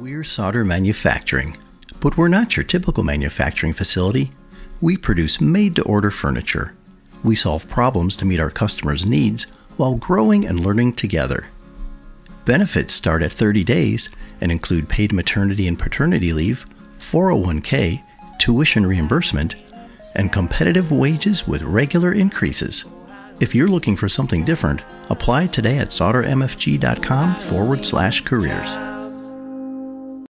We're Sauder Manufacturing, but we're not your typical manufacturing facility. We produce made to order furniture. We solve problems to meet our customers' needs while growing and learning together. Benefits start at 30 days and include paid maternity and paternity leave, 401k, tuition reimbursement, and competitive wages with regular increases. If you're looking for something different, apply today at saudermfg.com forward slash careers.